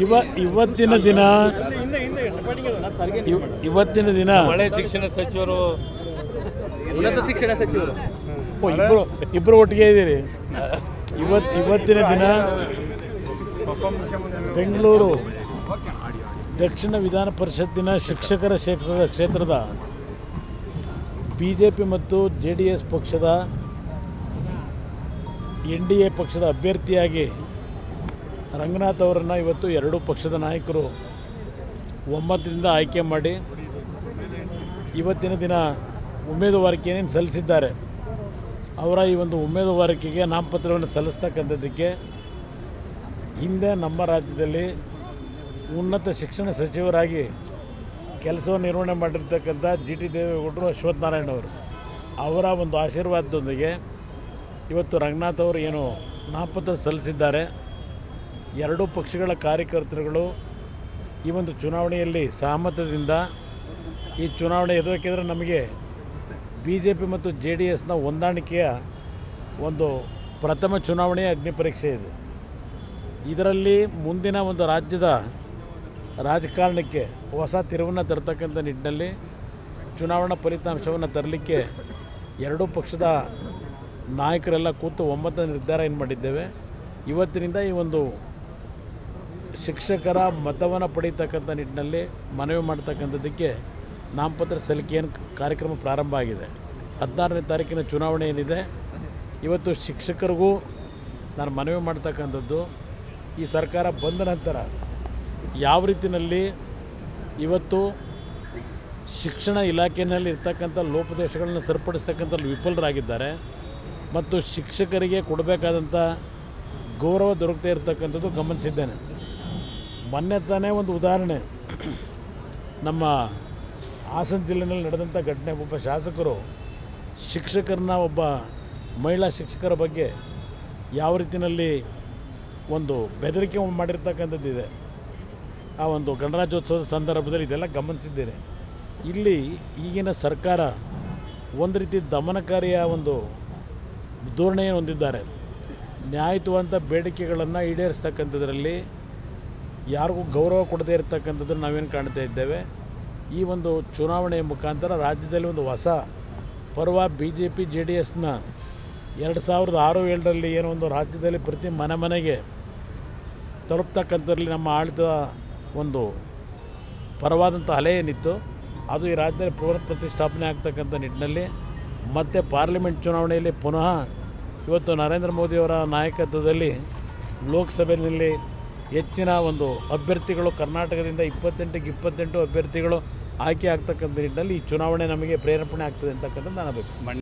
ಇವ ಇವತ್ತಿನ ದಿನ ಇವ್- ಇವತ್ತಿನ ದಿನ ಹಳೆ ಶಿಕ್ಷಣ ಸಚಿವರು ಉನ್ನತ ಶಿಕ್ಷಣ ಸಚಿವರು. ಓ, ಇಬ್ರು ಇಬ್ರು ಒಟ್ಟಿಗೆ ಇದ್ದೀರಿ. ಇವತ್ ಇವತ್ತಿನ ದಿನ ಬೆಂಗಳೂರು ದಕ್ಷಿಣ ವಿಧಾನ ಪರಿಷತ್ತಿನ ಶಿಕ್ಷಕರ ಕ್ಷೇತ್ರದ ಕ್ಷೇತ್ರದ ಬಿ ಜೆ ಪಿ ಮತ್ತು ಜೆ ಡಿ ಎಸ್ ಪಕ್ಷದ ಎನ್ ಡಿ ಎ ಪಕ್ಷದ ಅಭ್ಯರ್ಥಿಯಾಗಿ ರಂಗನಾಥ್ ಅವರನ್ನು ಇವತ್ತು ಎರಡೂ ಪಕ್ಷದ ನಾಯಕರು ಒಮ್ಮತದಿಂದ ಆಯ್ಕೆ ಮಾಡಿ ಇವತ್ತಿನ ದಿನ ಉಮೇದುವಾರಿಕೆಯನ್ನು ಸಲ್ಲಿಸಿದ್ದಾರೆ? ಅವರ ಈ ಒಂದು ಉಮೇದುವಾರಿಕೆಗೆ ನಾಮಪತ್ರವನ್ನು ಸಲ್ಲಿಸ್ತಕ್ಕಂಥದ್ದಕ್ಕೆ ಹಿಂದೆ ನಮ್ಮ ರಾಜ್ಯದಲ್ಲಿ ಉನ್ನತ ಶಿಕ್ಷಣ ಸಚಿವರಾಗಿ ಕೆಲಸವನ್ನು ನಿರ್ವಹಣೆ ಮಾಡಿರ್ತಕ್ಕಂಥ ಜಿ ಟಿ ದೇವೇಗೌಡರು ಅಶ್ವಥ್ ನಾರಾಯಣ ಅವರು. ಅವರ ಒಂದು ಆಶೀರ್ವಾದದೊಂದಿಗೆ ಇವತ್ತು ರಂಗನಾಥ್ ಅವರು ಏನು ನಾಮಪತ್ರ ಸಲ್ಲಿಸಿದ್ದಾರೆ. ಎರಡೂ ಪಕ್ಷಗಳ ಕಾರ್ಯಕರ್ತರುಗಳು ಈ ಒಂದು ಚುನಾವಣೆಯಲ್ಲಿ ಸಹಮತದಿಂದ ಈ ಚುನಾವಣೆ ಎದುರಿಕಿದ್ರೆ ನಮಗೆ ಬಿ ಜೆ ಪಿ ಮತ್ತು ಜೆ ಡಿ ಎಸ್ನ ಹೊಂದಾಣಿಕೆಯ ಒಂದು ಪ್ರಥಮ ಚುನಾವಣೆಯ ಅಗ್ನಿ ಪರೀಕ್ಷೆ ಇದು. ಇದರಲ್ಲಿ ಮುಂದಿನ ಒಂದು ರಾಜ್ಯದ ರಾಜಕಾರಣಕ್ಕೆ ಹೊಸ ತಿರುವನ್ನು ತರ್ತಕ್ಕಂಥ ನಿಟ್ಟಿನಲ್ಲಿ ಚುನಾವಣಾ ಫಲಿತಾಂಶವನ್ನು ತರಲಿಕ್ಕೆ ಎರಡೂ ಪಕ್ಷದ ನಾಯಕರೆಲ್ಲ ಕೂತು ಒಮ್ಮತ ನಿರ್ಧಾರ ಏನು ಮಾಡಿದ್ದೇವೆ. ಇವತ್ತಿನಿಂದ ಈ ಒಂದು ಶಿಕ್ಷಕರ ಮತವನ್ನು ಪಡೀತಕ್ಕಂಥ ನಿಟ್ಟಿನಲ್ಲಿ ಮನವಿ ಮಾಡ್ತಕ್ಕಂಥದ್ದಕ್ಕೆ ನಾಮಪತ್ರ ಸಲ್ಲಿಕೆ ಏನು ಕಾರ್ಯಕ್ರಮ ಪ್ರಾರಂಭ ಆಗಿದೆ. ಹದಿನಾರನೇ ತಾರೀಕಿನ ಚುನಾವಣೆ ಏನಿದೆ, ಇವತ್ತು ಶಿಕ್ಷಕರಿಗೂ ನಾನು ಮನವಿ ಮಾಡ್ತಕ್ಕಂಥದ್ದು, ಈ ಸರ್ಕಾರ ಬಂದ ನಂತರ ಯಾವ ರೀತಿಯಲ್ಲಿ ಇವತ್ತು ಶಿಕ್ಷಣ ಇಲಾಖೆಯಲ್ಲಿ ಇರ್ತಕ್ಕಂಥ ಲೋಪದೋಷಗಳನ್ನು ಸರಿಪಡಿಸ್ತಕ್ಕಂಥ ವಿಫಲರಾಗಿದ್ದಾರೆ ಮತ್ತು ಶಿಕ್ಷಕರಿಗೆ ಕೊಡಬೇಕಾದಂಥ ಗೌರವ ದೊರಕದೇ ಇರತಕ್ಕಂಥದ್ದು ಗಮನಿಸಿದ್ದೇನೆ. ಮೊನ್ನೆ ತಾನೇ ಒಂದು ಉದಾಹರಣೆ. ನಮ್ಮ ಹಾಸನ ಜಿಲ್ಲೆಯಲ್ಲಿ ನಡೆದಂಥ ಘಟನೆ. ಒಬ್ಬ ಶಾಸಕರು ಶಿಕ್ಷಕರನ್ನ, ಒಬ್ಬ ಮಹಿಳಾ ಶಿಕ್ಷಕರ ಬಗ್ಗೆ ಯಾವ ರೀತಿಯಲ್ಲಿ ಒಂದು ಬೆದರಿಕೆ ಮಾಡಿರ್ತಕ್ಕಂಥದ್ದಿದೆ ಆ ಒಂದು ಗಣರಾಜ್ಯೋತ್ಸವದ ಸಂದರ್ಭದಲ್ಲಿ ಇದೆಲ್ಲ ಗಮನಿಸಿದ್ದೇನೆ. ಇಲ್ಲಿ ಈಗಿನ ಸರ್ಕಾರ ಒಂದು ರೀತಿ ದಮನಕಾರಿಯ ಒಂದು ಧೋರಣೆಯನ್ನು ಹೊಂದಿದ್ದಾರೆ. ನ್ಯಾಯಯುತವಂತ ಬೇಡಿಕೆಗಳನ್ನು ಈಡೇರಿಸ್ತಕ್ಕಂಥದ್ರಲ್ಲಿ ಯಾರಿಗೂ ಗೌರವ ಕೊಡದೇ ಇರತಕ್ಕಂಥದ್ದನ್ನು ನಾವೇನು ಕಾಣ್ತಾ ಇದ್ದೇವೆ? ಈ ಒಂದು ಚುನಾವಣೆಯ ಮುಖಾಂತರ ರಾಜ್ಯದಲ್ಲಿ ಒಂದು ಹೊಸ ಪರ್ವ B J P J D ಎಸ್ನ ಎರಡು ಸಾವಿರದ ಆರು, ಏಳರಲ್ಲಿ ಏನೋ ಒಂದು ರಾಜ್ಯದಲ್ಲಿ ಪ್ರತಿ ಮನೆ ಮನೆಗೆ ತಲುಪ್ತಕ್ಕಂಥದ್ರಲ್ಲಿ ನಮ್ಮ ಆಳಿದ ಒಂದು ಪರವಾದಂಥ ಅಲೆ ಏನಿತ್ತು, ಅದು ಈ ರಾಜ್ಯದಲ್ಲಿ ಪುನರ್ ಪ್ರತಿಷ್ಠಾಪನೆ ಆಗ್ತಕ್ಕಂಥ ನಿಟ್ಟಿನಲ್ಲಿ ಮತ್ತೆ ಪಾರ್ಲಿಮೆಂಟ್ ಚುನಾವಣೆಯಲ್ಲಿ ಪುನಃ ಇವತ್ತು ನರೇಂದ್ರ ಮೋದಿಯವರ ನಾಯಕತ್ವದಲ್ಲಿ ಲೋಕಸಭೆಯಲ್ಲಿ ಹೆಚ್ಚಿನ ಒಂದು ಅಭ್ಯರ್ಥಿಗಳು, ಕರ್ನಾಟಕದಿಂದ ಇಪ್ಪತ್ತೆಂಟಕ್ಕೆ ಇಪ್ಪತ್ತೆಂಟು ಅಭ್ಯರ್ಥಿಗಳು ಆಯ್ಕೆ ಆಗ್ತಕ್ಕಂಥ ನಿಟ್ಟಿನಲ್ಲಿ ಈ ಚುನಾವಣೆ ನಮಗೆ ಪ್ರೇರೇಪಣೆ ಆಗ್ತದೆ ಅಂತಕ್ಕಂಥದ್ದು ನಾನು ಅಭಿಪ್ರಾಯ.